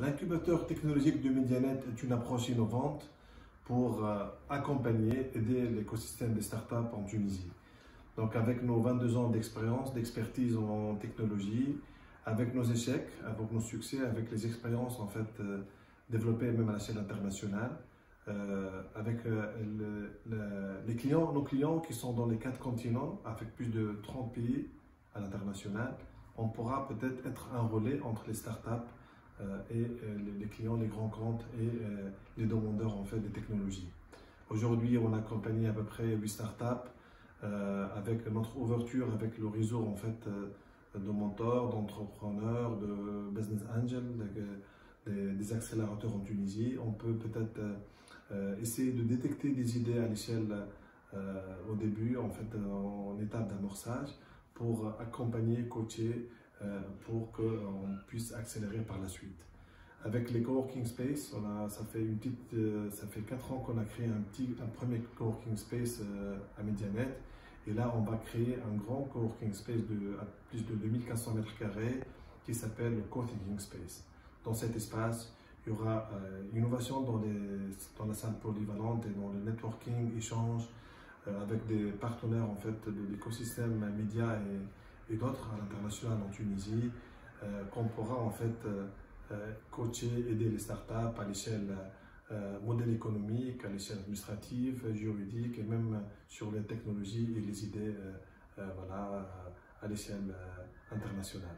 L'incubateur technologique de Medianet est une approche innovante pour euh, accompagner, aider l'écosystème des startups en Tunisie. Donc avec nos 22 ans d'expérience, d'expertise en technologie, avec nos échecs, avec nos succès, avec les expériences en fait euh, développées même à l'échelle internationale, euh, avec les clients, nos clients qui sont dans les quatre continents, avec plus de 30 pays à l'international, on pourra peut-être être un relais entre les startups et euh, les clients, les grands comptes et euh, les demandeurs en fait des technologies. Aujourd'hui, on a accompagné à peu près 8 startups avec notre ouverture avec le réseau en fait de mentors, d'entrepreneurs, de business angels, des, accélérateurs en Tunisie. On peut peut-être essayer de détecter des idées à l'échelle au début, en fait, en étape d'amorçage, pour accompagner, coacher euh, pour qu'on puisse accélérer par la suite. Avec les coworking space, on ça fait une petite, euh, ça fait quatre ans qu'on a créé un petit, un premier coworking space euh, à Medianet, et là on va créer un grand coworking space de à plus de 2400 mètres carrés qui s'appelle le co-thinking space. Dans cet espace, il y aura innovation dans, dans la salle polyvalente et dans le networking, échange avec des partenaires en fait de l'écosystème média et et d'autres à l'international en Tunisie, euh, qu'on pourra en fait euh, euh, coacher, aider les startups à l'échelle modèle économique, à l'échelle administrative, juridique et même sur les technologies et les idées voilà, à l'échelle internationale.